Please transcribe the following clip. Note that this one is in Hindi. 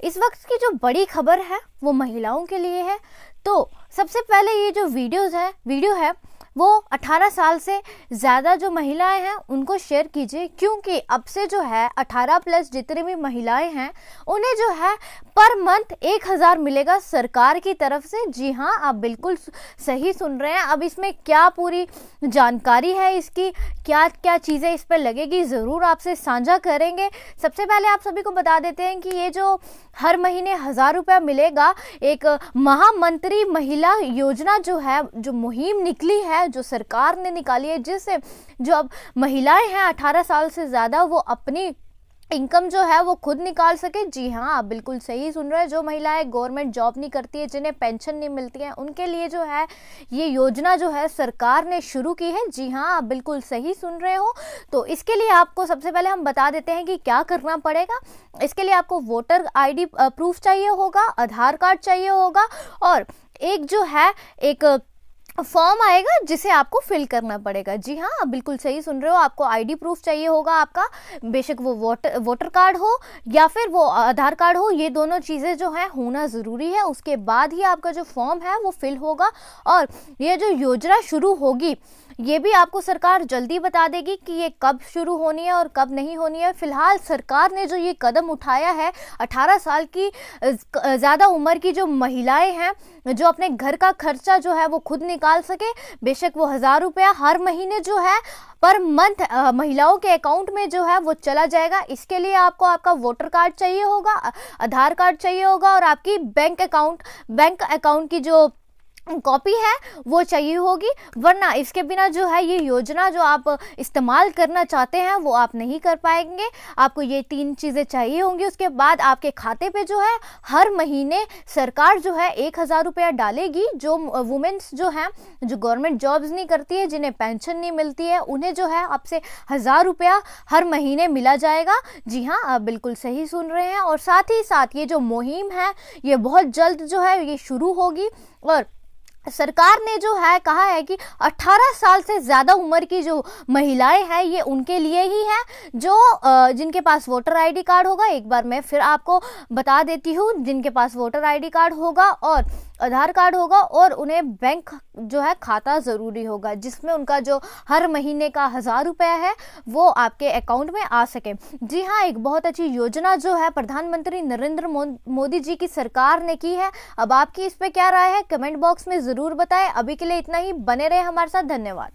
इस वक्त की जो बड़ी खबर है, वो महिलाओं के लिए है। तो सबसे पहले ये जो वीडियोस है वीडियो है वो 18 साल से ज़्यादा जो महिलाएँ हैं, उनको शेयर कीजिए, क्योंकि अब से जो है 18 प्लस जितनी भी महिलाएँ हैं, उन्हें जो है पर मंथ एक हज़ार मिलेगा सरकार की तरफ़ से। जी हाँ आप बिल्कुल सही सुन रहे हैं। अब इसमें क्या पूरी जानकारी है इसकी? क्या क्या चीज़ें इस पर लगेगी? ज़रूर आपसे साझा करेंगे। सबसे पहले आप सभी को बता देते हैं कि ये जो हर महीने हज़ार रुपया मिलेगा, एक महामंत्री महिला योजना जो है, जो मुहिम निकली है जो सरकार ने निकाली है, जिससे जो अब महिलाएँ हैं 18 साल से ज़्यादा, वो अपनी इनकम जो है, वो खुद निकाल सके। जी हाँ आप बिल्कुल सही सुन रहे हैं। जो महिलाएँ गवर्नमेंट जॉब नहीं करती है, जिन्हें पेंशन नहीं मिलती है, उनके लिए जो है, ये योजना जो है, सरकार ने शुरू की है। जी हाँ आप बिल्कुल सही सुन रहे हो। तो इसके लिए आपको सबसे पहले हम बता देते हैं कि क्या करना पड़ेगा। इसके लिए आपको वोटर आईडी प्रूफ चाहिए होगा, आधार कार्ड चाहिए होगा, और एक जो है, एक फॉर्म आएगा जिसे आपको फिल करना पड़ेगा। जी हाँ बिल्कुल सही सुन रहे हो। आपको आईडी प्रूफ चाहिए होगा आपका। बेशक वो वोटर वोटर कार्ड हो या फिर वो आधार कार्ड हो, ये दोनों चीज़ें जो हैं होना ज़रूरी है। उसके बाद ही आपका जो फॉर्म है वो फिल होगा और ये जो योजना शुरू होगी ये भी आपको सरकार जल्दी बता देगी कि ये कब शुरू होनी है और कब नहीं होनी है। फ़िलहाल सरकार ने जो ये कदम उठाया है 18 साल की ज़्यादा उम्र की जो महिलाएँ हैं, जो अपने घर का खर्चा जो है वो खुद निकाल सके, बेशक वो हज़ार रुपया हर महीने जो है पर मंथ महिलाओं के अकाउंट में जो है वो चला जाएगा। इसके लिए आपको आपका वोटर कार्ड चाहिए होगा आधार कार्ड चाहिए होगा और आपकी बैंक अकाउंट बैंक अकाउंट की जो कॉपी है, वो चाहिए होगी। वरना इसके बिना जो है, ये योजना जो आप इस्तेमाल करना चाहते हैं, वो आप नहीं कर पाएँगे। आपको ये तीन चीज़ें चाहिए होंगी। उसके बाद आपके खाते पे जो है, हर महीने सरकार जो है, एक हज़ार रुपया डालेगी। जो वुमेन्स जो हैं, जो गवर्नमेंट जॉब्स नहीं करती है, जिन्हें पेंशन नहीं मिलती है, उन्हें जो है आपसे हज़ार रुपया हर महीने मिला जाएगा। जी हाँ आप बिल्कुल सही सुन रहे हैं। और साथ ही साथ ये जो मुहिम है, ये बहुत जल्द जो है, ये शुरू होगी। और सरकार ने जो है कहा है कि 18 साल से ज़्यादा उम्र की जो महिलाएँ हैं, ये उनके लिए ही है, जो जिनके पास वोटर आईडी कार्ड होगा। एक बार मैं फिर आपको बता देती हूँ, जिनके पास वोटर आईडी कार्ड होगा और आधार कार्ड होगा और उन्हें बैंक जो है खाता ज़रूरी होगा, जिसमें उनका जो हर महीने का हज़ार रुपया है, वो आपके अकाउंट में आ सके। जी हाँ एक बहुत अच्छी योजना जो है प्रधानमंत्री नरेंद्र मोदी जी की सरकार ने की है। अब आपकी इस पर क्या राय है? कमेंट बॉक्स में ज़रूर बताएँ। अभी के लिए इतना ही। बने रहे हमारे साथ। धन्यवाद।